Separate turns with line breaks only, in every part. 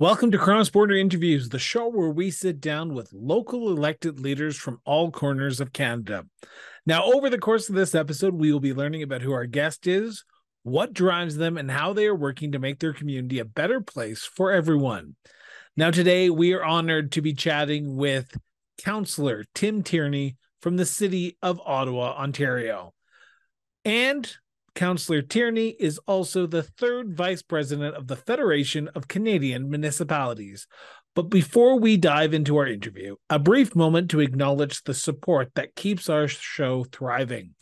Welcome to Cross Border Interviews, the show where we sit down with local elected leaders from all corners of Canada. Now, over the course of this episode, we will be learning about who our guest is, what drives them, and how they are working to make their community a better place for everyone. Now, today we are honored to be chatting with Councillor Tim Tierney from the City of Ottawa, Ontario. And Councillor Tierney is also the third vice president of the Federation of Canadian Municipalities. But before we dive into our interview, a brief moment to acknowledge the support that keeps our show thriving.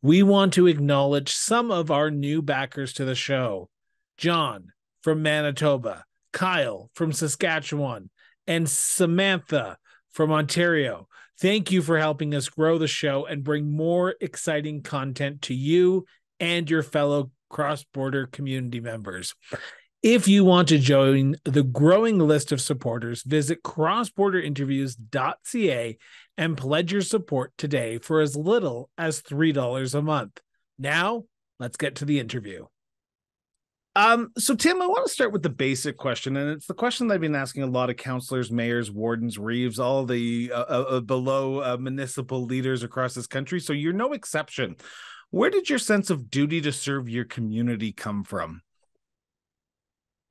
We want to acknowledge some of our new backers to the show John from Manitoba, Kyle from Saskatchewan, and Samantha from Ontario. Thank you for helping us grow the show and bring more exciting content to you and your fellow cross border community members. If you want to join the growing list of supporters, visit crossborderinterviews.ca and pledge your support today for as little as $3 a month. Now, let's get to the interview. Um, so Tim, I want to start with the basic question, and it's the question that I've been asking a lot of councillors, mayors, wardens, reeves, all the uh, uh, uh below uh, municipal leaders across this country. So you're no exception. Where did your sense of duty to serve your community come from?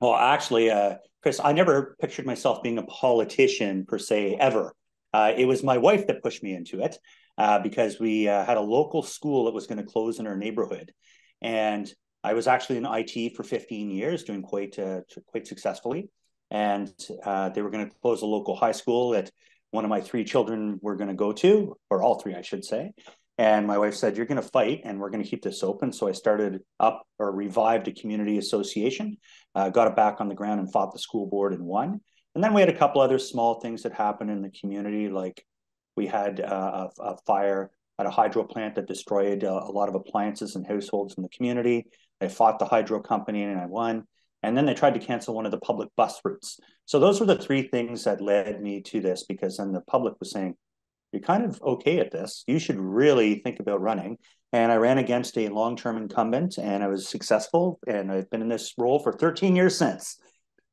Well, actually, uh, Chris, I never pictured myself being a politician per se ever. Uh, it was my wife that pushed me into it uh, because we uh, had a local school that was going to close in our neighborhood, and I was actually in IT for 15 years, doing quite uh, quite successfully. And uh, they were going to close a local high school that one of my three children were going to go to, or all three, I should say. And my wife said, You're going to fight and we're going to keep this open. So I started up or revived a community association, uh, got it back on the ground and fought the school board and won. And then we had a couple other small things that happened in the community, like we had uh, a, a, fire at a hydro plant that destroyed uh, a lot of appliances and households in the community. I fought the hydro company and I won. And then they tried to cancel one of the public bus routes. So those were the three things that led me to this because then the public was saying, you're kind of okay at this. You should really think about running. And I ran against a long term incumbent and I was successful. And I've been in this role for 13 years since.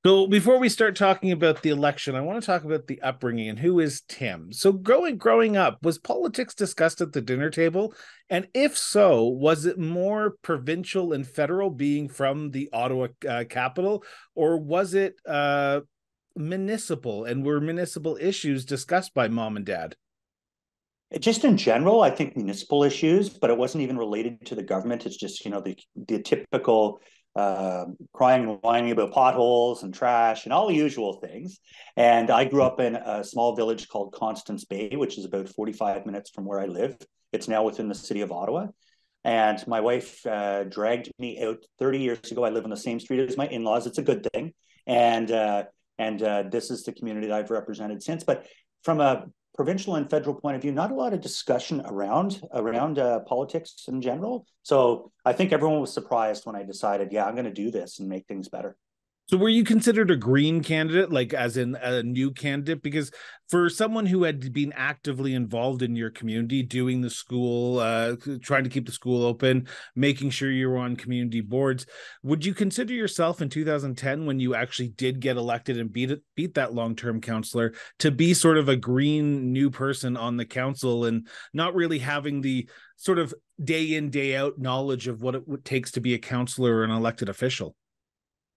So before we start talking about the election, I want to talk about the upbringing and who is Tim. So growing growing up, was politics discussed at the dinner table? And if so, was it more provincial and federal being from the Ottawa uh, capital or was it uh, municipal and were municipal issues discussed by mom and dad?
Just in general, I think municipal issues, but it wasn't even related to the government. It's just you know the the typical uh, crying and whining about potholes and trash and all the usual things. And I grew up in a small village called Constance Bay, which is about 45 minutes from where I live. It's now within the city of Ottawa. And my wife uh, dragged me out 30 years ago. I live on the same street as my in-laws. It's a good thing. And uh, and uh, this is the community that I've represented since. But from a provincial and federal point of view, not a lot of discussion around around uh, politics in general. So I think everyone was surprised when I decided, yeah, I'm going to do this and make things better.
So were you considered a green candidate, like as in a new candidate? Because for someone who had been actively involved in your community, doing the school, uh, trying to keep the school open, making sure you were on community boards, would you consider yourself in 2010, when you actually did get elected and beat it, beat that long-term counselor, to be sort of a green new person on the council and not really having the sort of day in day out knowledge of what it takes to be a counselor or an elected official?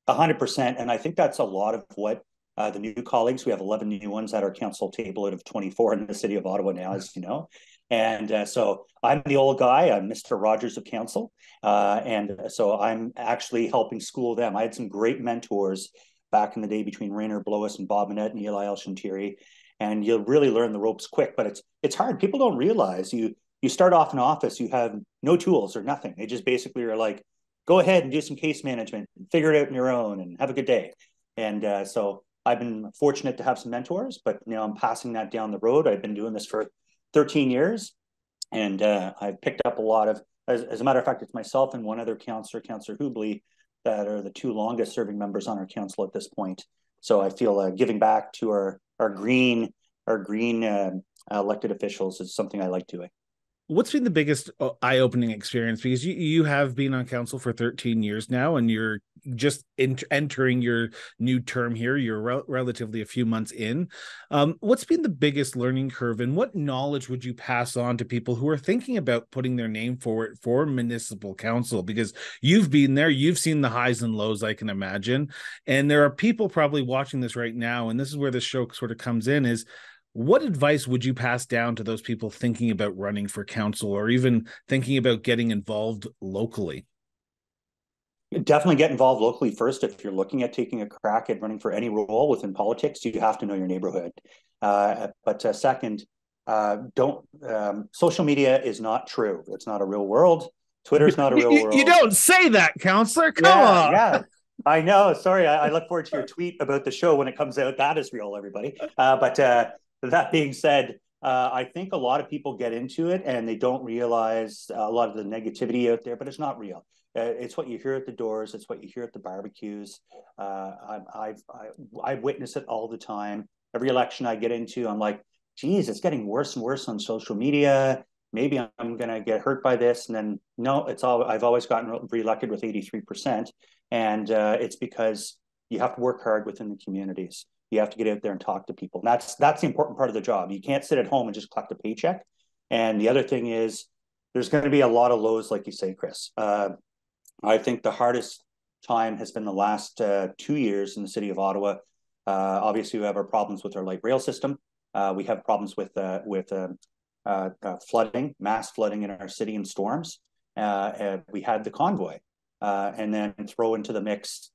Hundred percent. And I think that's a lot of what uh, the new colleagues, we have 11 new ones at our council table out of 24 in the city of Ottawa now, as you know. And uh, so I'm the old guy, I'm Mr. Rogers of council. Uh, and so I'm actually helping school them. I had some great mentors back in the day between Rainer Bloess and Bob Monette and Eli El And you'll really learn the ropes quick, but it's it's hard. People don't realize you you start off in office, you have no tools or nothing. They just basically are like, go ahead and do some case management and figure it out on your own and have a good day. And uh, so I've been fortunate to have some mentors, but know I'm passing that down the road. I've been doing this for 13 years, and uh, I've picked up a lot of. As, as, a matter of fact, it's myself and one other counselor, Counselor Hubley, that are the two longest serving members on our council at this point. So I feel uh, giving back to our our green our green uh, elected officials is something I like doing.
What's been the biggest uh, eye-opening experience? Because you, you have been on council for 13 years now and you're just in, entering your new term here. You're re- relatively a few months in. Um, what's been the biggest learning curve and what knowledge would you pass on to people who are thinking about putting their name forward for municipal council? Because you've been there you've seen the highs and lows i can imagine. And there are people probably watching this right now and this is where the show sort of comes in is what advice would you pass down to those people thinking about running for council or even thinking about getting involved locally?
Definitely get involved locally first. If you're looking at taking a crack at running for any role within politics, you have to know your neighborhood. Uh, but uh, second, uh, don't um, social media is not true. It's not a real world. Twitter is not a real
you,
world.
You don't say that, counselor. Come
yeah,
on.
Yeah. I know. Sorry. I, I, look forward to your tweet about the show when it comes out. That is real, everybody. Uh, but uh, that being said, uh, I think a lot of people get into it and they don't realize a lot of the negativity out there, but it's not real. Uh, it's what you hear at the doors. It's what you hear at the barbecues. Uh, I, I've I, I witness it all the time. Every election I get into, I'm like, geez, it's getting worse and worse on social media. Maybe I'm going to get hurt by this. And then no, it's all I've always gotten reelected with 83%. And uh, it's because you have to work hard within the communities. You have to get out there and talk to people. And that's that's the important part of the job. You can't sit at home and just collect a paycheck. And the other thing is, there's going to be a lot of lows, like you say, Chris. Uh, I think the hardest time has been the last uh, two years in the city of Ottawa. Uh, obviously, we have our problems with our light rail system. Uh, we have problems with uh, with um, uh, flooding, mass flooding in our city and storms. we had the convoy, and then throw into the mix.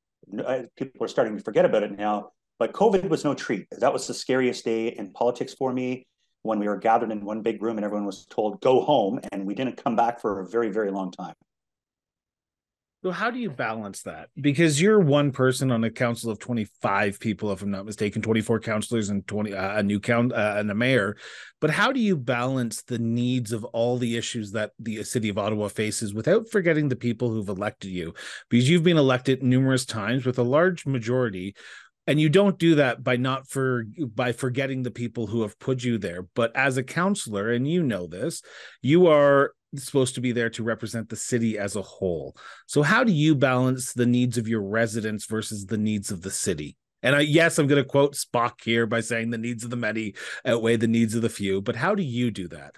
people are starting to forget about it now but COVID was no treat. That was the scariest day in politics for me when we were gathered in one big room and everyone was told, go home. And we didn't come back for a very, very long time.
So how do you balance that? Because you're one person on a council of 25 people, if I'm not mistaken, 24 councilors and 20 uh, a new count uh, and a mayor. But how do you balance the needs of all the issues that the city of Ottawa faces without forgetting the people who've elected you? Because you've been elected numerous times with a large majority and you don't do that by not for by forgetting the people who have put you there. But as a counselor and you know this you are supposed to be there to represent the city as a whole. So how do you balance the needs of your residents versus the needs of the city? And I, yes i'm going to quote spock here by saying the needs of the many outweigh the needs of the few but how do you do that?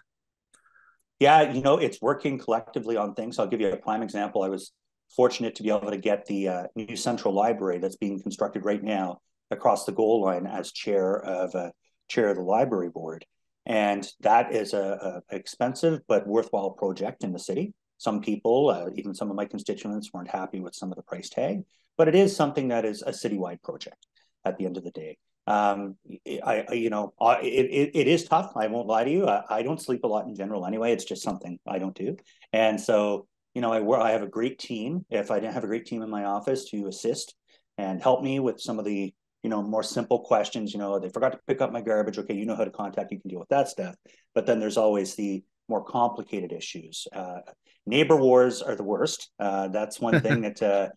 Yeah you know it's working collectively on things. I'll give you a prime example. I was fortunate to be able to get the uh, new central library that's being constructed right now across the goal line as chair of uh, chair of the library board, and that is a, a, expensive but worthwhile project in the city. Some people, uh, even some of my constituents, weren't happy with some of the price tag, but it is something that is a citywide project. At the end of the day, um, I, I, you know, it, it, it is tough. I won't lie to you. I, I don't sleep a lot in general anyway. It's just something I don't do, and so you know, I I have a great team. If I didn't have a great team in my office to assist and help me with some of the, you know, more simple questions, you know, they forgot to pick up my garbage. Okay, you know how to contact, you can deal with that stuff. But then there's always the more complicated issues. Uh, neighbor wars are the worst. Uh, that's one thing that uh,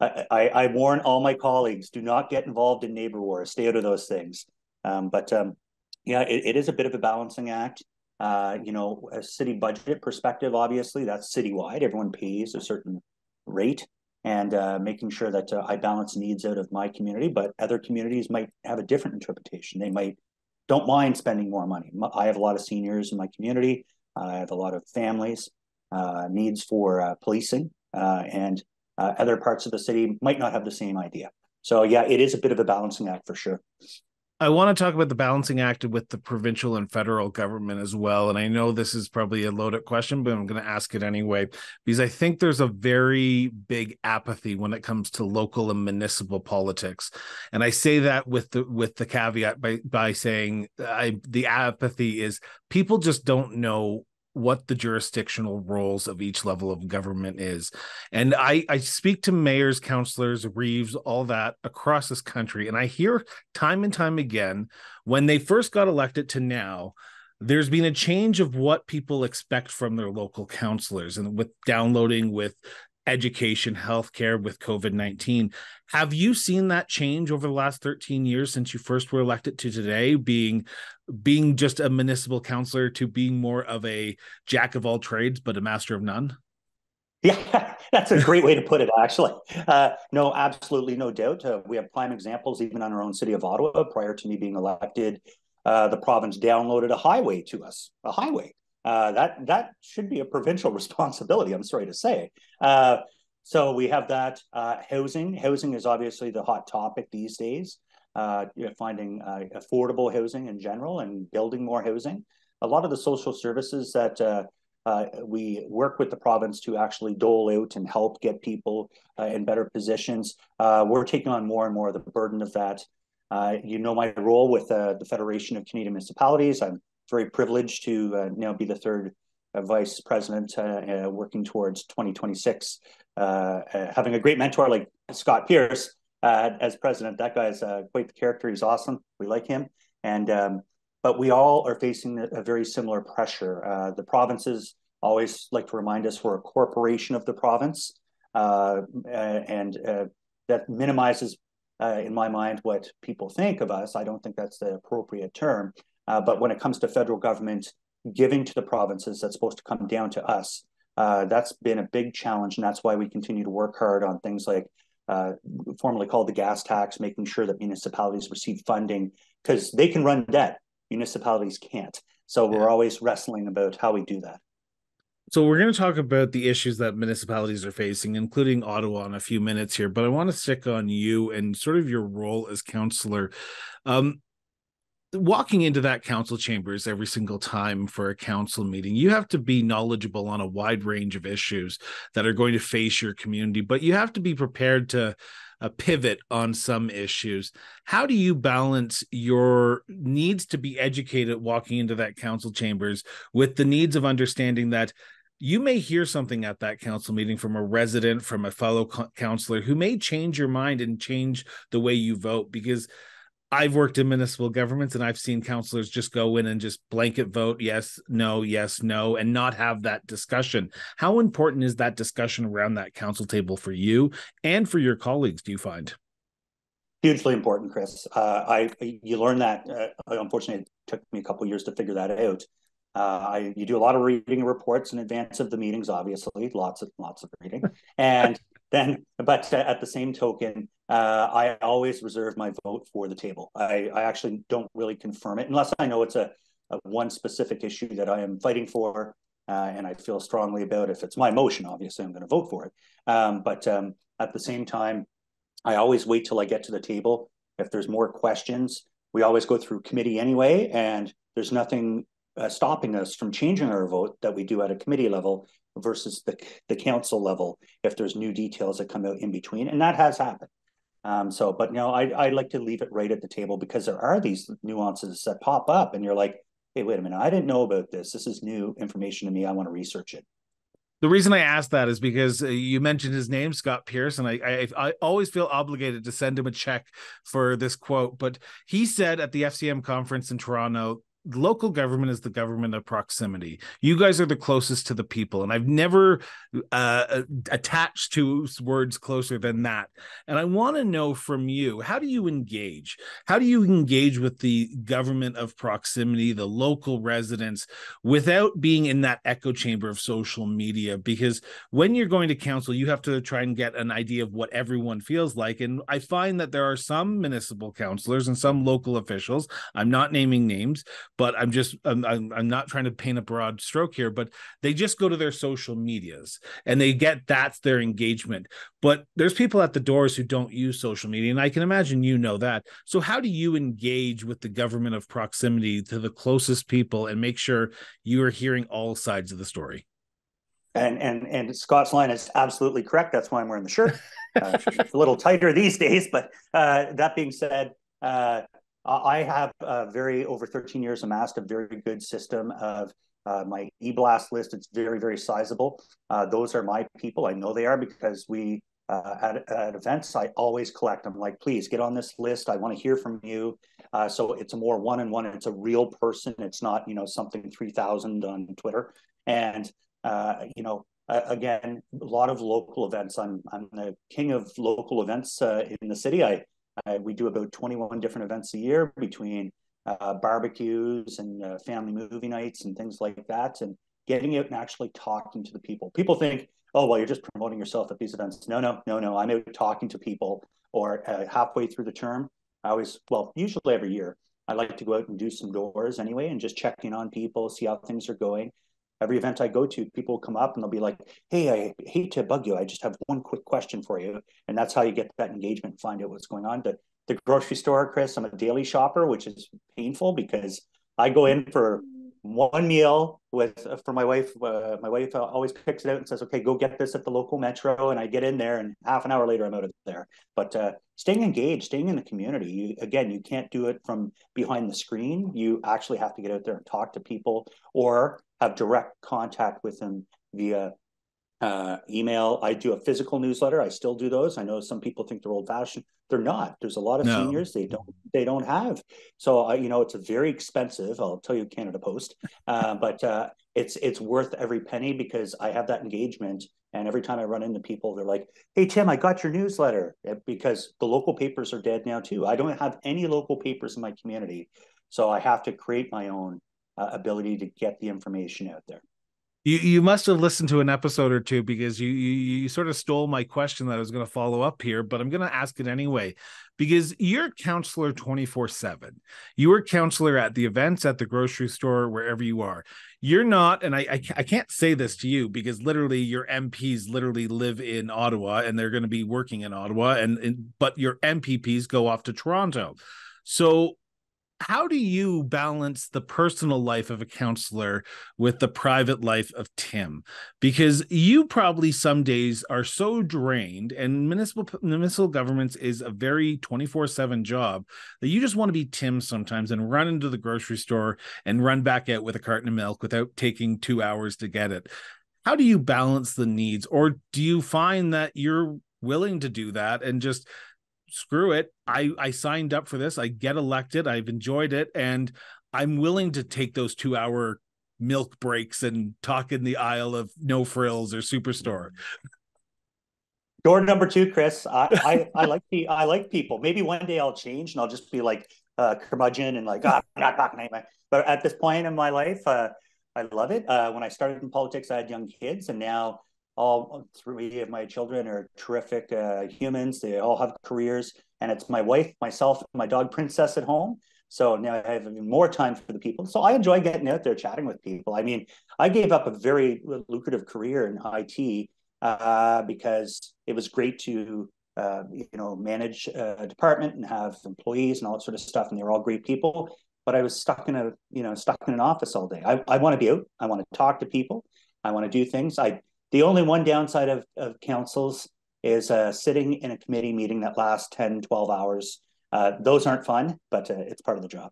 I, I, warn all my colleagues: do not get involved in neighbor wars. Stay out of those things. Um, but um, yeah, it, it is a bit of a balancing act. Uh, you know, a city budget perspective, obviously, that's citywide. Everyone pays a certain rate, and uh, making sure that uh, I balance needs out of my community. But other communities might have a different interpretation. They might don't mind spending more money. I have a lot of seniors in my community. I have a lot of families uh, needs for uh, policing, uh, and other parts of the city might not have the same idea. So yeah, it is a bit of a balancing act for sure.
I want to talk about the balancing act with the provincial and federal government as well. And I know this is probably a loaded question, but I'm going to ask it anyway, because I think there's a very big apathy when it comes to local and municipal politics. And I say that with the with the caveat by by saying I the apathy is people just don't know what the jurisdictional roles of each level of government is. And I, I speak to mayors, councilors, reeves, all that across this country. And I hear time and time again when they first got elected to now, there's been a change of what people expect from their local councilors and with downloading with education, healthcare with COVID 19. Have you seen that change over the last 13 years since you first were elected to today, being being just a municipal councillor to being more of a jack of all trades, but a master of none?
Yeah, that's a great way to put it, actually. Uh, no, absolutely no doubt. Uh, we have prime examples, even on our own city of Ottawa. Prior to me being elected, uh, the province downloaded a highway to us, a highway. Uh, that that should be a provincial responsibility. I'm sorry to say. Uh, so we have that uh, housing. Housing is obviously the hot topic these days. You know, finding affordable housing in general and building more housing. A lot of the social services that uh, we work with the province to actually dole out and help get people uh, in better positions. Uh, we're taking on more and more of the burden of that. Uh, you know my role with uh, the Federation of Canadian Municipalities. I'm very privileged to uh, now be the third vice president, working towards 2026. having a great mentor like Scott Pearce as president. That guy guy's quite the character. He's awesome. We like him, and um, but we all are facing a, very similar pressure. Uh, the provinces always like to remind us we're a corporation of the province, uh, and uh, that minimizes, uh, in my mind, what people think of us. I don't think that's the appropriate term. Uh, but when it comes to federal government giving to the provinces, that's supposed to come down to us. Uh, that's been a big challenge, and that's why we continue to work hard on things like uh, formerly called the gas tax, making sure that municipalities receive funding because they can run debt municipalities can't. So we're always wrestling about how we do that.
So we're going to talk about the issues that municipalities are facing, including Ottawa, in a few minutes here. But I want to stick on you and sort of your role as councillor. Um, walking into that council chambers every single time for a council meeting, you have to be knowledgeable on a wide range of issues that are going to face your community, but you have to be prepared to a pivot on some issues. How do you balance your needs to be educated walking into that council chambers with the needs of understanding that you may hear something at that council meeting from a resident, from a fellow co- councillor who may change your mind and change the way you vote because I've worked in municipal governments and I've seen councillors just go in and just blanket vote yes, no, yes, no, and not have that discussion. How important is that discussion around that council table for you and for your colleagues, do you find?
Hugely important, Chris. Uh, I you learn that. Uh, unfortunately, it took me a couple years to figure that out. Uh, I you do a lot of reading reports in advance of the meetings, obviously, lots of lots of reading, and then, but at the same token, uh, I always reserve my vote for the table. I, I actually don't really confirm it unless I know it's a, a one specific issue that I am fighting for uh, and I feel strongly about. If it's my motion, obviously I'm going to vote for it. Um, but um, at the same time, I always wait till I get to the table. If there's more questions, we always go through committee anyway, and there's nothing uh, stopping us from changing our vote that we do at a committee level versus the, the council level if there's new details that come out in between. And that has happened. Um, so, but no, I, I like to leave it right at the table because there are these nuances that pop up and you're like, hey, wait a minute, I didn't know about this. This is new information to me. I want to research it.
The reason I asked that is because uh, you mentioned his name, Scott Pearce, and I, I, I always feel obligated to send him a check for this quote. But he said at the FCM conference in Toronto local government is the government of proximity. You guys are the closest to the people, and I've never uh, attached to words closer than that. And I want to know from you how do you engage? How do you engage with the government of proximity, the local residents, without being in that echo chamber of social media? Because when you're going to council, you have to try and get an idea of what everyone feels like. And I find that there are some municipal councilors and some local officials. I'm not naming names but I'm just I'm, I'm, I'm not trying to paint a broad stroke here, but they just go to their social medias and they get that's their engagement. But there's people at the doors who don't use social media, and I can imagine you know that. So how do you engage with the government of proximity to the closest people and make sure you are hearing all sides of the story?
And and and Scott's line is absolutely correct. That's why I'm wearing the shirt. Uh, it's a little tighter these days, but uh, that being said, uh, I have uh, very over 13 years amassed a very good system of uh, my e-blast list. It's very, very sizable. Uh, those are my people. I know they are because we uh, at, at events, I always collect them. Like, please get on this list. I want to hear from you. Uh, so it's a more one-on-one. It's a real person. It's not, you know, something 3,000 on Twitter. And, uh, you know, uh, again, a lot of local events. I'm I'm the king of local events uh, in the city. I, I, we do about 21 different events a year between uh, barbecues and uh, family movie nights and things like that, and getting out and actually talking to the people. People think, oh well, you're just promoting yourself at these events. No, no, no, no. I'm out talking to people. Or uh, halfway through the term, I always well, usually every year, I like to go out and do some doors anyway, and just check in on people, see how things are going every event I go to, people come up and they'll be like, Hey, I hate to bug you. I just have one quick question for you. And that's how you get that engagement, find out what's going on. The, the grocery store, Chris, I'm a daily shopper, which is painful because I go in for one meal with uh, for my wife. Uh, my wife always picks it out and says, "Okay, go get this at the local metro." And I get in there, and half an hour later, I'm out of there. But uh, staying engaged, staying in the community. You, again, you can't do it from behind the screen. You actually have to get out there and talk to people, or have direct contact with them via uh, email. I do a physical newsletter. I still do those. I know some people think they're old fashioned. They're not. There's a lot of no. seniors they don't they don't have. So uh, you know it's a very expensive. I'll tell you Canada Post, uh, but uh, it's it's worth every penny because I have that engagement. And every time I run into people, they're like, "Hey Tim, I got your newsletter," because the local papers are dead now too. I don't have any local papers in my community, so I have to create my own uh, ability to get the information out there.
You you must have listened to an episode or two because you you, you sort of stole my question that I was going to follow up here, but I'm going to ask it anyway because you're counselor 24 7. You are counselor at the events, at the grocery store, wherever you are. You're not, and I, I, I can't say this to you because literally your MPs literally live in Ottawa and they're going to be working in Ottawa, and, and but your MPPs go off to Toronto. So how do you balance the personal life of a counselor with the private life of Tim? Because you probably some days are so drained, and municipal municipal governments is a very 24-7 job that you just want to be Tim sometimes and run into the grocery store and run back out with a carton of milk without taking two hours to get it. How do you balance the needs? Or do you find that you're willing to do that and just screw it. I I signed up for this. I get elected. I've enjoyed it, and I'm willing to take those two hour milk breaks and talk in the aisle of No Frills or Superstore.
Door number two, Chris. I, I, I like the I like people. Maybe one day I'll change and I'll just be like uh, curmudgeon and like, oh, I'm not talking anymore. But at this point in my life, uh, I love it. Uh, when I started in politics, I had young kids, and now all three of my children are terrific uh, humans. They all have careers, and it's my wife, myself, my dog Princess at home. So now I have more time for the people. So I enjoy getting out there chatting with people. I mean, I gave up a very lucrative career in IT uh, because it was great to uh, you know manage a department and have employees and all that sort of stuff, and they're all great people. But I was stuck in a you know stuck in an office all day. I, I want to be out. I want to talk to people. I want to do things. I the only one downside of, of councils is uh, sitting in a committee meeting that lasts 10, 12 hours. Uh, those aren't fun, but uh, it's part of the job.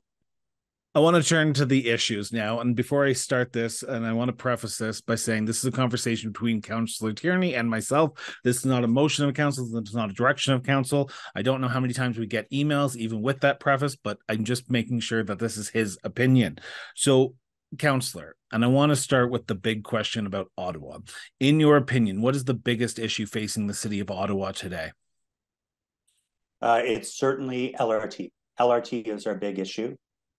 I want to turn to the issues now. And before I start this, and I want to preface this by saying this is a conversation between Councillor Tierney and myself. This is not a motion of council. This is not a direction of council. I don't know how many times we get emails, even with that preface, but I'm just making sure that this is his opinion. So counselor, and I want to start with the big question about Ottawa. In your opinion, what is the biggest issue facing the city of Ottawa today?
Uh, it's certainly LRT. LRT is our big issue.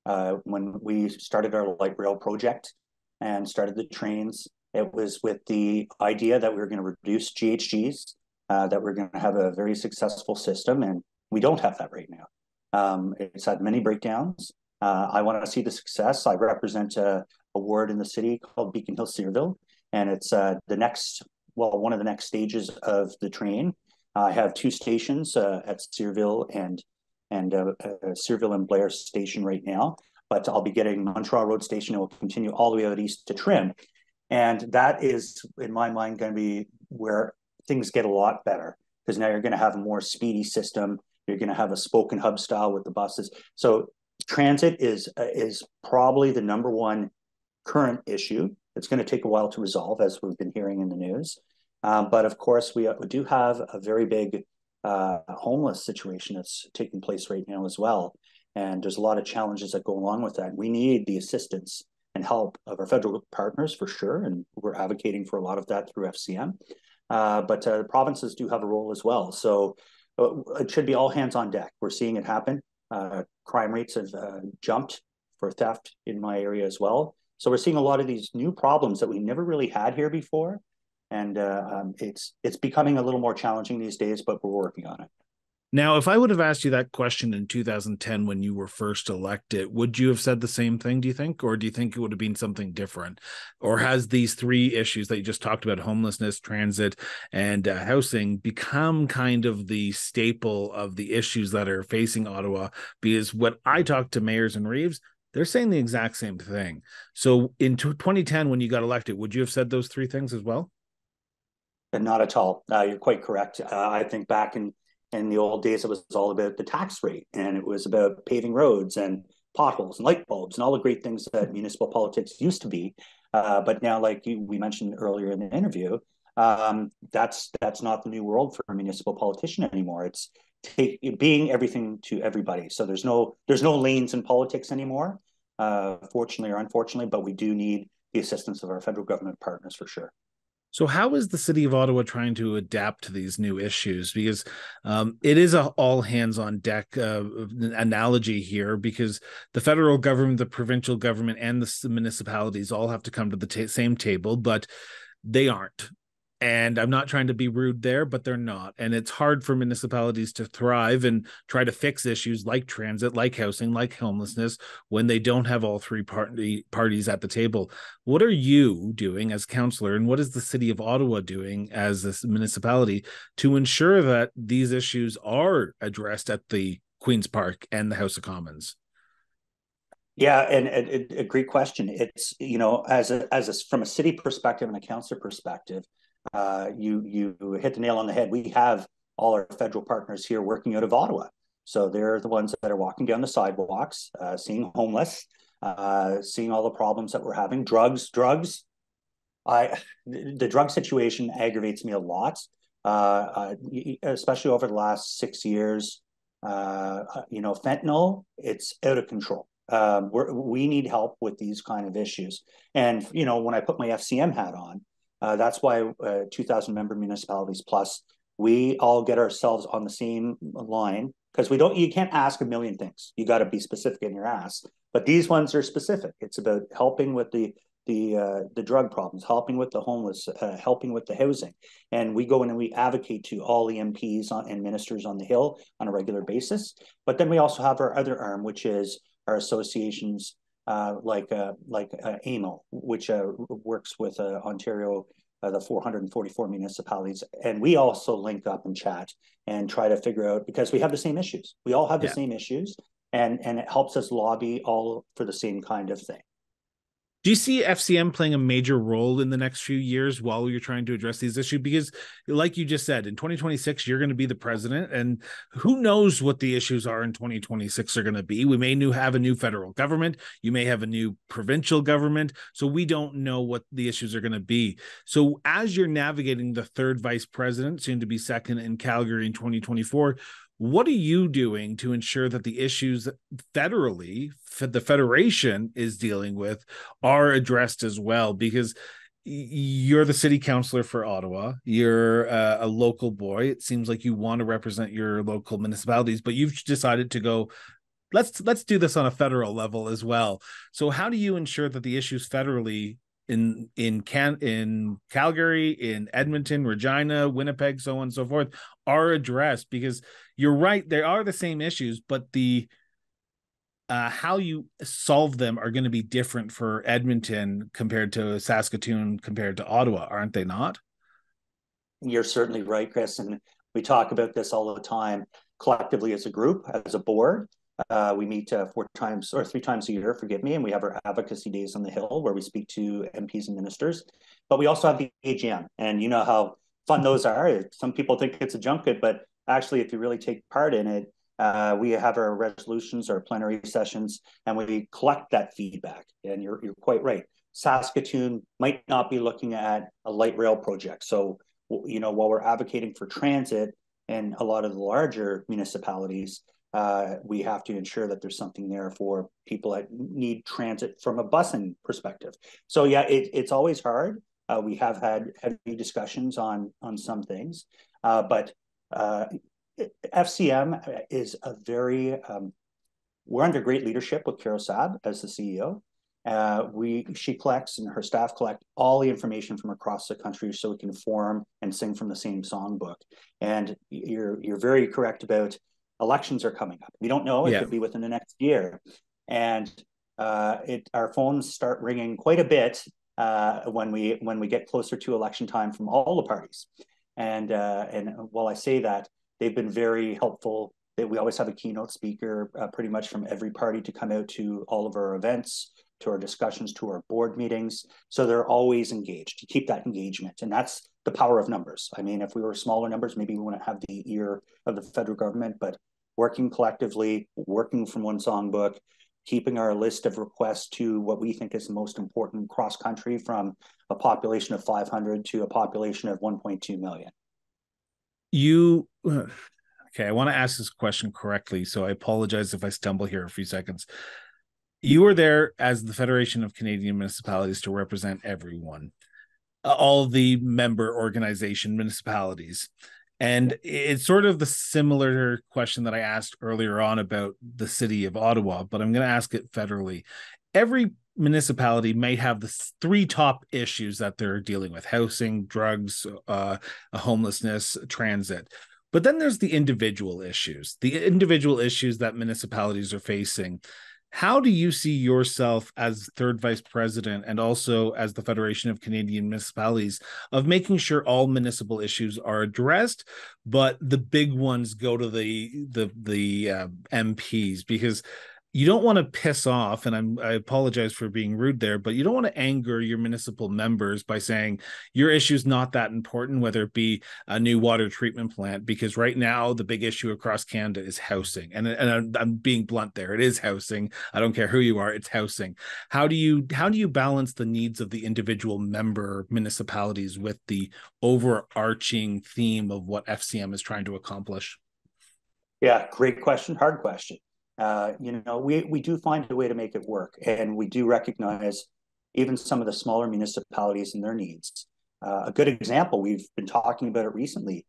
Uh, when we started our light rail project and started the trains, it was with the idea that we were going to reduce GHGs, uh, that we're going to have a very successful system, and we don't have that right now. Um, it's had many breakdowns. Uh, I want to see the success. I represent a, a, ward in the city called Beacon Hill Cyrville, and it's uh, the next, well, one of the next stages of the train. I have two stations uh, at Cyrville and and uh, uh, Cyrville and Blair Station right now, but I'll be getting Montreal Road Station and will continue all the way out east to Trim, and that is, in my mind, going to be where things get a lot better because now you're going to have a more speedy system. You're going to have a spoken hub style with the buses. So transit is uh, is probably the number one current issue. It's going to take a while to resolve, as we've been hearing in the news. Um, but of course, we, we, do have a very big uh, homeless situation that's taking place right now as well. And there's a lot of challenges that go along with that. We need the assistance and help of our federal partners for sure, and we're advocating for a lot of that through FCM. Uh, but uh, provinces do have a role as well. So uh, it should be all hands on deck. We're seeing it happen. Uh, crime rates have uh, jumped for theft in my area as well. So we're seeing a lot of these new problems that we never really had here before, and uh, um, it's it's becoming a little more challenging these days. But we're working on it.
Now, if I would have asked you that question in 2010 when you were first elected, would you have said the same thing, do you think? Or do you think it would have been something different? Or has these three issues that you just talked about homelessness, transit, and uh, housing become kind of the staple of the issues that are facing Ottawa? Because when I talk to mayors and reeves, they're saying the exact same thing. So in 2010, when you got elected, would you have said those three things as well?
And not at all. Uh, you're quite correct. Uh, I think back in in the old days, it was all about the tax rate and it was about paving roads and potholes and light bulbs and all the great things that municipal politics used to be. Uh, but now, like you, we mentioned earlier in the interview, um, that's that's not the new world for a municipal politician anymore. It's take, being everything to everybody. So there's no there's no lanes in politics anymore, uh, fortunately or unfortunately. But we do need the assistance of our federal government partners for sure.
So, how is the city of Ottawa trying to adapt to these new issues? Because um, it is a all hands on deck uh, analogy here, because the federal government, the provincial government, and the municipalities all have to come to the same table, but they aren't and i'm not trying to be rude there but they're not. And it's hard for municipalities to thrive and try to fix issues like transit like housing like homelessness when they don't have all three party parties at the table. What are you doing as councillor and what is the city of ottawa doing as a municipality to ensure that these issues are addressed at the queen's park and the house of commons?
Yeah, and, and, a great question. It's you know, as a as a from a city perspective and a council perspective, uh, you you hit the nail on the head. We have all our federal partners here working out of Ottawa, so they're the ones that are walking down the sidewalks, uh, seeing homeless, uh, seeing all the problems that we're having. Drugs, drugs. I the drug situation aggravates me a lot, uh, uh, especially over the last six years. Uh, you know, fentanyl, it's out of control. Um, we need help with these kind of issues. And you know, when I put my FCM hat on, uh, that's why uh, 2,000 member municipalities plus, we all get ourselves on the same line because we don't. You can't ask a million things. You got to be specific in your ask. But these ones are specific. It's about helping with the the uh, the drug problems, helping with the homeless, uh, helping with the housing, and we go in and we advocate to all the MPs on, and ministers on the Hill on a regular basis. But then we also have our other arm, which is our associations uh, like uh, like uh, AMO, which uh, works with uh, Ontario, uh, the 444 municipalities, and we also link up and chat and try to figure out because we have the same issues. We all have the yeah. same issues, and and it helps us lobby all for the same kind of thing.
Do you see FCM playing a major role in the next few years while you're trying to address these issues? Because, like you just said, in 2026, you're going to be the president, and who knows what the issues are in 2026 are going to be. We may new have a new federal government, you may have a new provincial government, so we don't know what the issues are going to be. So, as you're navigating the third vice president, soon to be second in Calgary in 2024, what are you doing to ensure that the issues federally the federation is dealing with are addressed as well because you're the city councilor for Ottawa. You're uh, a local boy. It seems like you want to represent your local municipalities, but you've decided to go let's let's do this on a federal level as well. So how do you ensure that the issues federally in in can in Calgary, in Edmonton, Regina, Winnipeg, so on and so forth, are addressed because you're right, they are the same issues, but the uh, how you solve them are going to be different for Edmonton compared to Saskatoon compared to Ottawa, aren't they not?
You're certainly right, Chris, and we talk about this all the time collectively as a group, as a board. Uh, we meet uh, four times or three times a year, forgive me, and we have our advocacy days on the Hill where we speak to MPs and ministers. But we also have the AGM, and you know how fun those are. Some people think it's a junket, but actually, if you really take part in it, uh, we have our resolutions, our plenary sessions, and we collect that feedback. And you're you're quite right. Saskatoon might not be looking at a light rail project. So, you know, while we're advocating for transit and a lot of the larger municipalities, uh, we have to ensure that there's something there for people that need transit from a busing perspective. So yeah, it, it's always hard. Uh, we have had heavy discussions on on some things, uh, but uh, FCM is a very um, we're under great leadership with Carole Saab as the CEO. Uh, we she collects and her staff collect all the information from across the country so we can form and sing from the same songbook. And you're you're very correct about elections are coming up. We don't know; it yeah. could be within the next year, and uh, it our phones start ringing quite a bit uh, when we when we get closer to election time from all the parties. And uh, and while I say that, they've been very helpful. That we always have a keynote speaker, uh, pretty much from every party, to come out to all of our events, to our discussions, to our board meetings. So they're always engaged to keep that engagement, and that's the power of numbers. I mean, if we were smaller numbers, maybe we wouldn't have the ear of the federal government, but working collectively, working from one songbook, keeping our list of requests to what we think is the most important cross country from a population of 500 to a population of 1.2 million.
You okay? I want to ask this question correctly, so I apologize if I stumble here a few seconds. You were there as the Federation of Canadian Municipalities to represent everyone, all the member organization municipalities. And it's sort of the similar question that I asked earlier on about the city of Ottawa, but I'm going to ask it federally. Every municipality may have the three top issues that they're dealing with housing, drugs, uh, homelessness, transit. But then there's the individual issues, the individual issues that municipalities are facing how do you see yourself as third vice president and also as the Federation of Canadian Municipalities of making sure all municipal issues are addressed, but the big ones go to the the the uh, MPs because you don't want to piss off and I'm, i apologize for being rude there but you don't want to anger your municipal members by saying your issue is not that important whether it be a new water treatment plant because right now the big issue across canada is housing. And, and I'm, I'm being blunt there it is housing. I don't care who you are it's housing. How do you how do you balance the needs of the individual member municipalities with the overarching theme of what fcm is trying to accomplish?
Yeah great question hard question uh, you know, we we do find a way to make it work, and we do recognize even some of the smaller municipalities and their needs. Uh, a good example, we've been talking about it recently.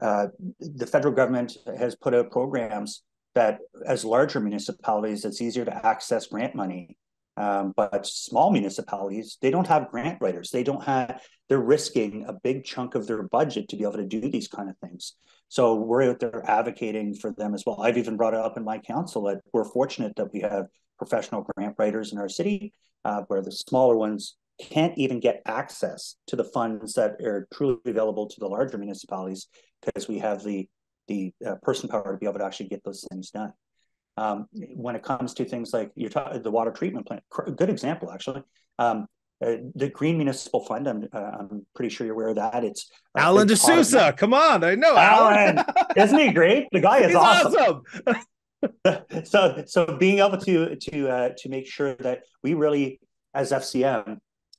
Uh, the federal government has put out programs that, as larger municipalities, it's easier to access grant money. Um, but small municipalities, they don't have grant writers. They don't have. They're risking a big chunk of their budget to be able to do these kind of things. So we're out there advocating for them as well. I've even brought it up in my council that we're fortunate that we have professional grant writers in our city, uh, where the smaller ones can't even get access to the funds that are truly available to the larger municipalities because we have the the uh, person power to be able to actually get those things done. Um, when it comes to things like you're talking the water treatment plant, good example actually. Um, uh, the Green Municipal Fund. I'm uh, I'm pretty sure you're aware of that. It's
uh, Alan D'Souza. Come on, I know
Alan. Isn't he great? The guy is He's awesome. awesome. so so being able to to uh, to make sure that we really, as FCM,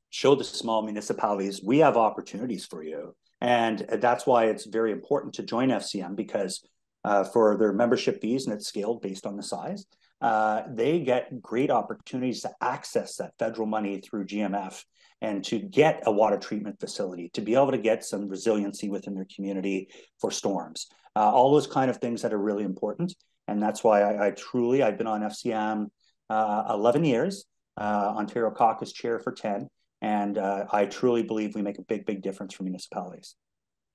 show the small municipalities we have opportunities for you, and that's why it's very important to join FCM because uh, for their membership fees and it's scaled based on the size uh, they get great opportunities to access that federal money through GMF and to get a water treatment facility, to be able to get some resiliency within their community for storms. Uh, all those kind of things that are really important. And that's why I, I truly, I've been on FCM uh, 11 years, uh, Ontario Caucus Chair for 10. And uh, I truly believe we make a big, big difference for municipalities.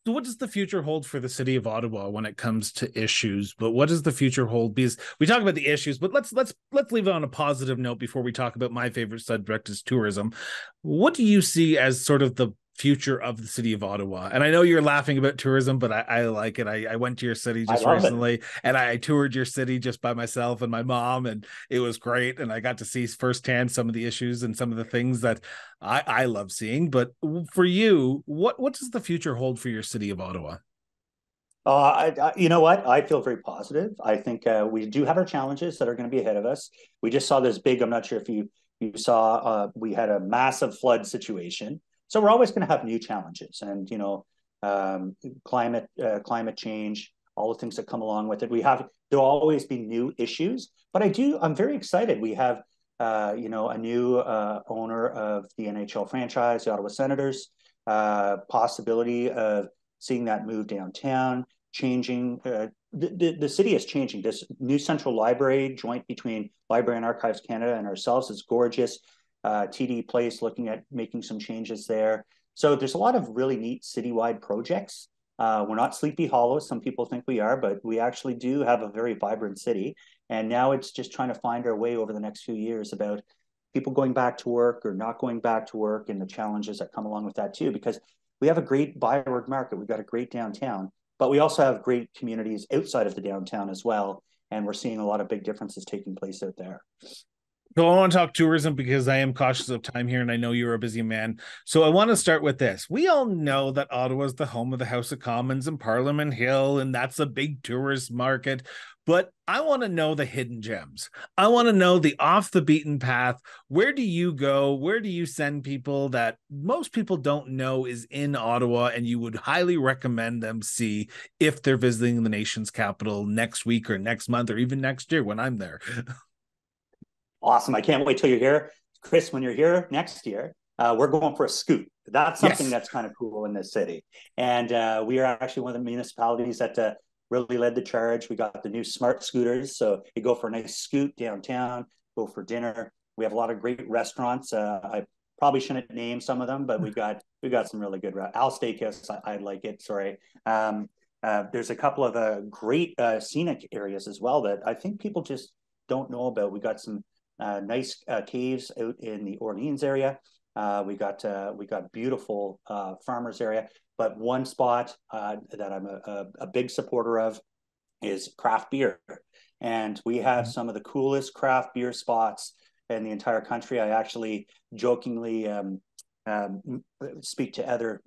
So what does the future hold for the city of Ottawa when it comes to issues? But what does the future hold? Because we talk about the issues, but let's let's let's leave it on a positive note before we talk about my favorite subject is tourism. What do you see as sort of the future of the city of Ottawa. And I know you're laughing about tourism, but I, I like it. I, I, went to your city just recently it. and I toured your city just by myself and my mom, and it was great. And I got to see firsthand some of the issues and some of the things that I, I love seeing. But for you, what, what does the future hold for your city of Ottawa?
Uh, I, I, you know what? I feel very positive. I think uh, we do have our challenges that are going to be ahead of us. We just saw this big. I'm not sure if you you saw. Uh, we had a massive flood situation so we're always going to have new challenges, and you know, um, climate uh, climate change, all the things that come along with it. We have there'll always be new issues, but I do I'm very excited. We have uh, you know a new uh, owner of the NHL franchise, the Ottawa Senators. Uh, possibility of seeing that move downtown, changing. Uh, the, the, the city is changing. This new central library, joint between Library and Archives Canada and ourselves, is gorgeous. Uh, TD Place looking at making some changes there. So there's a lot of really neat citywide projects. Uh, we're not Sleepy Hollow. Some people think we are, but we actually do have a very vibrant city. And now it's just trying to find our way over the next few years about people going back to work or not going back to work and the challenges that come along with that too. Because we have a great byward market, we've got a great downtown, but we also have great communities outside of the downtown as well. And we're seeing a lot of big differences taking place out there.
So I want to talk tourism because I am cautious of time here and I know you're a busy man. So I want to start with this. We all know that Ottawa is the home of the House of Commons and Parliament Hill, and that's a big tourist market. But I want to know the hidden gems. I want to know the off the beaten path. Where do you go? Where do you send people that most people don't know is in Ottawa and you would highly recommend them see if they're visiting the nation's capital next week or next month or even next year when I'm there?
Awesome. I can't wait till you're here. Chris, when you're here next year, uh, we're going for a scoot. That's something yes. that's kind of cool in this city. And uh, we are actually one of the municipalities that uh, really led the charge. We got the new smart scooters. So you go for a nice scoot downtown, go for dinner. We have a lot of great restaurants. Uh, I probably shouldn't name some of them, but we got we got some really good. Al Steakhouse, I, I like it. Sorry. Um, uh, there's a couple of uh, great scenic areas as well that I think people just don't know about. We got some nice uh, caves out in the Orleans area. Uh, we got uh, we got beautiful uh, farmers area, but one spot uh, that I'm a, a, a, big supporter of is craft beer, and we have mm-hmm. some of the coolest craft beer spots in the entire country. I actually jokingly um, um, speak to other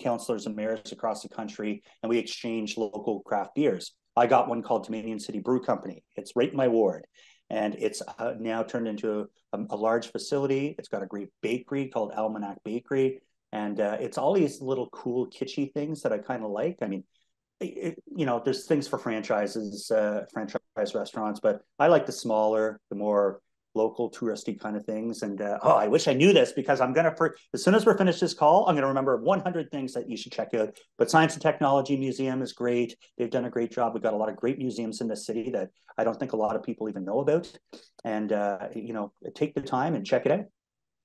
councillors and mayors across the country, and we exchange local craft beers. I got one called Dominion City Brew Company. It's right in my ward and it's uh, now turned into a, a, large facility. It's got a great bakery called Almanac Bakery, and uh, it's all these little cool kitschy things that I kind of like. I mean, it, you know, there's things for franchises, uh, franchise restaurants, but I like the smaller, the more local touristy kind of things. And uh, oh, I wish I knew this because I'm gonna as soon as we're finished this call, I'm gonna remember 100 things that you should check out. But Science and Technology Museum is great. They've done a great job. We've got a lot of great museums in the city that I don't think a lot of people even know about. And uh, you know, take the time and check it out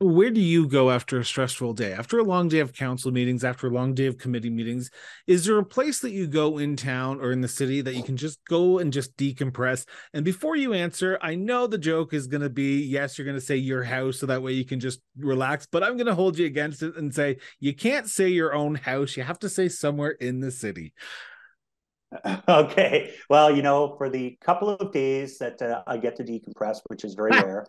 where do you go after a stressful day? After a long day of council meetings after a long day of committee meetings is there a place that you go in town or in the city that you can just go and just decompress? And before you answer i know the joke is going to be yes you're going to say your house so that way you can just relax but i'm going to hold you against it and say you can't say your own house you have to say somewhere in the city
Okay. Well, you know, for the couple of days that uh, I get to decompress, which is very rare,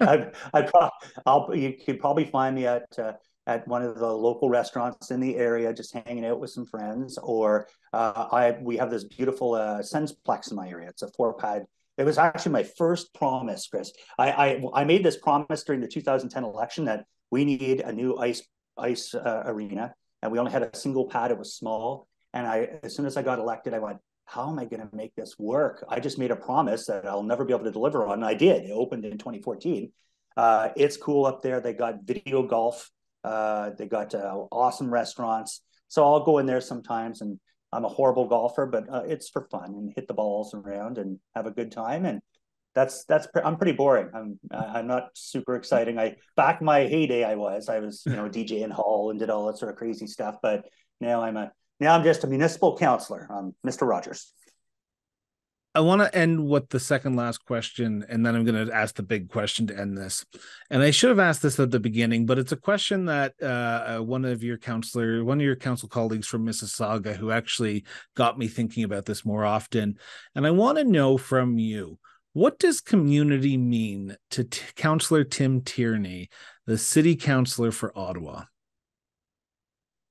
I, I, I pro- I'll, you could probably find me at uh, at one of the local restaurants in the area, just hanging out with some friends. Or uh, I we have this beautiful uh, Sensplex in my area. It's a four pad. It was actually my first promise, Chris. I, I I made this promise during the 2010 election that we need a new ice ice uh, arena, and we only had a single pad. It was small and I, as soon as I got elected, I went, how am I going to make this work? I just made a promise that I'll never be able to deliver on. And I did. It opened in 2014. Uh, it's cool up there. They got video golf. Uh, they got uh, awesome restaurants. So I'll go in there sometimes, and I'm a horrible golfer, but uh, it's for fun and hit the balls around and have a good time. And that's that's I'm pretty boring. I'm I'm not super exciting. I back my heyday, I was I was you know DJ in hall and did all that sort of crazy stuff. But now I'm a now I'm just a municipal councilor. I'm Mr. Rogers.
I want to end with the second last question, and then I'm going to ask the big question to end this. And I should have asked this at the beginning, but it's a question that uh, uh one of your counselor, one of your council colleagues from Mississauga, who actually got me thinking about this more often. And I want to know from you, what does community mean to t- Councillor Tim Tierney, the city councilor for Ottawa?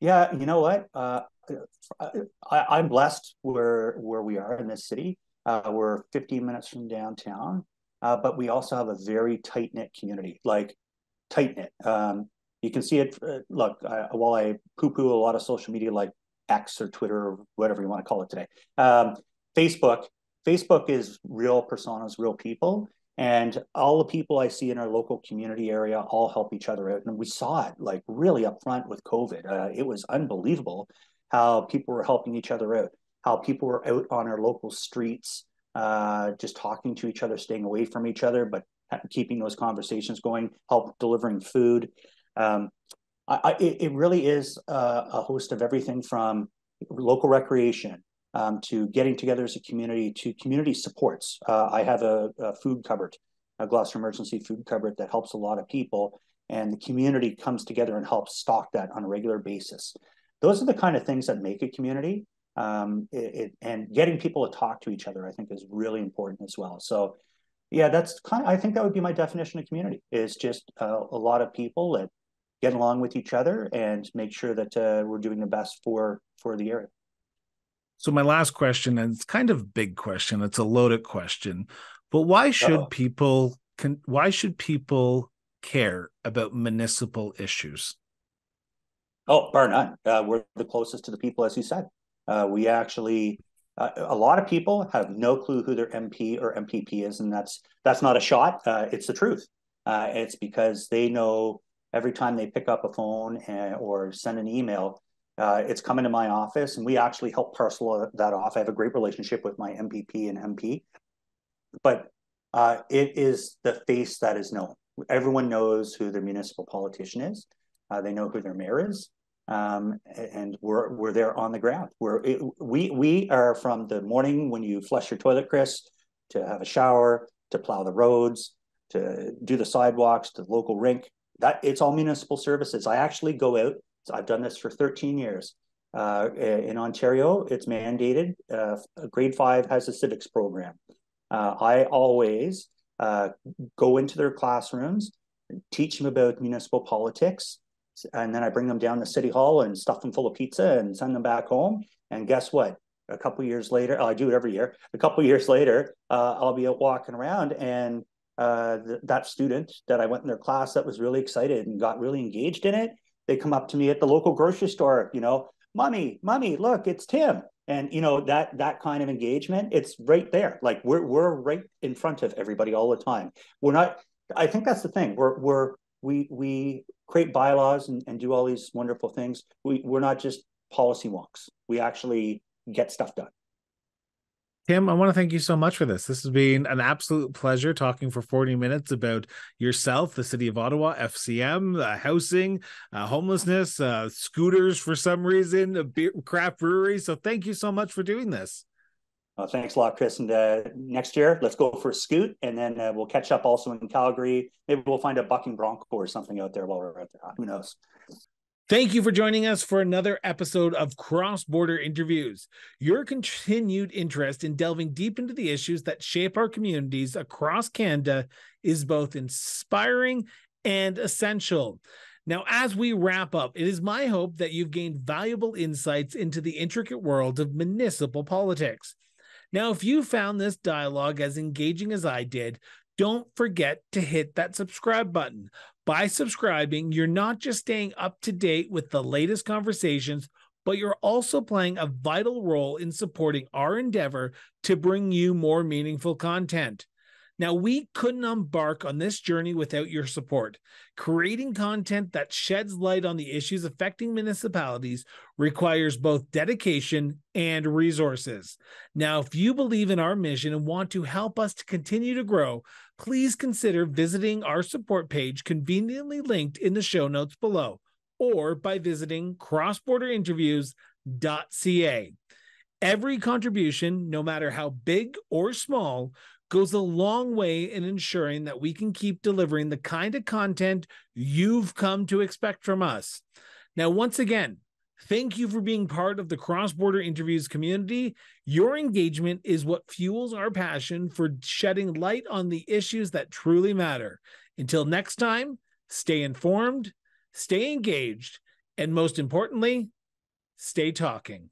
Yeah, you know what? Uh, I, am blessed where where we are in this city. Uh, we're 15 minutes from downtown, uh, but we also have a very tight knit community, like tight knit. Um, you can see it. Uh, look, I, while I poo poo a lot of social media like X or Twitter or whatever you want to call it today, um, Facebook, Facebook is real personas, real people. And all the people I see in our local community area all help each other out. And we saw it like really up front with COVID. Uh, it was unbelievable how people were helping each other out, how people were out on our local streets, uh, just talking to each other, staying away from each other, but keeping those conversations going, help delivering food. Um, I, I, it really is a, a, host of everything from local recreation um, to getting together as a community to community supports. Uh, I have a, a, food cupboard, a Gloucester Emergency Food Cupboard that helps a lot of people, and the community comes together and helps stock that on a regular basis. Those are the kind of things that make a community. Um, it, it, and getting people to talk to each other, I think, is really important as well. So, yeah, that's kind. Of, I think that would be my definition of community: is just uh, a lot of people that get along with each other and make sure that uh, we're doing the best for for the area.
So my last question, and it's kind of big question. It's a loaded question, but why should Uh-oh. people? Can, why should people care about municipal issues?
Oh, bar none. Uh, we're the closest to the people, as you said. Uh, we actually, uh, a lot of people have no clue who their MP or MPP is, and that's that's not a shot. Uh, it's the truth. Uh, it's because they know every time they pick up a phone and, or send an email, uh, it's coming to my office, and we actually help parcel that off. I have a great relationship with my MPP and MP, but it is the face that is known. Everyone knows who their municipal politician is. Uh, they know who their mayor is, um, and we're we're there on the ground. We're it, we we are from the morning when you flush your toilet, Chris, to have a shower, to plow the roads, to do the sidewalks, to the local rink. That it's all municipal services. I actually go out I've done this for 13 years. Uh, in Ontario, it's mandated. Uh, grade five has a civics program. Uh, I always uh, go into their classrooms, teach them about municipal politics, and then I bring them down to City Hall and stuff them full of pizza and send them back home. And guess what? A couple years later, oh, I do it every year. A couple years later, uh, I'll be out walking around, and uh, th- that student that I went in their class that was really excited and got really engaged in it they come up to me at the local grocery store, you know, mommy, mommy, look, it's Tim. And you know, that that kind of engagement, it's right there. Like we're we're right in front of everybody all the time. We're not, I think that's the thing. We're we're we we create bylaws and, and do all these wonderful things. We we're not just policy wonks. We actually get stuff done.
Tim, I want to thank you so much for this. This has been an absolute pleasure talking for 40 minutes about yourself, the city of Ottawa, FCM, uh, housing, uh, homelessness, uh, scooters for some reason, a beer, craft brewery. So thank you so much for doing this.
Uh, thanks a lot, Chris. And uh, next year, let's go for a scoot, and then uh, we'll catch up also in Calgary. Maybe we'll find a bucking bronco or something out there while we're out there. Who knows?
Thank you for joining us for another episode of Cross Border Interviews. Your continued interest in delving deep into the issues that shape our communities across Canada is both inspiring and essential. Now, as we wrap up, it is my hope that you've gained valuable insights into the intricate world of municipal politics. Now, if you found this dialogue as engaging as I did, don't forget to hit that subscribe button. By subscribing, you're not just staying up to date with the latest conversations, but you're also playing a vital role in supporting our endeavor to bring you more meaningful content. Now, we couldn't embark on this journey without your support. Creating content that sheds light on the issues affecting municipalities requires both dedication and resources. Now, if you believe in our mission and want to help us to continue to grow, please consider visiting our support page conveniently linked in the show notes below or by visiting crossborderinterviews.ca. Every contribution, no matter how big or small, goes a long way in ensuring that we can keep delivering the kind of content you've come to expect from us. Now, once again, thank you for being part of the Cross Border Interviews community. Your engagement is what fuels our passion for shedding light on the issues that truly matter. Until next time, stay informed, stay engaged, and most importantly, stay talking.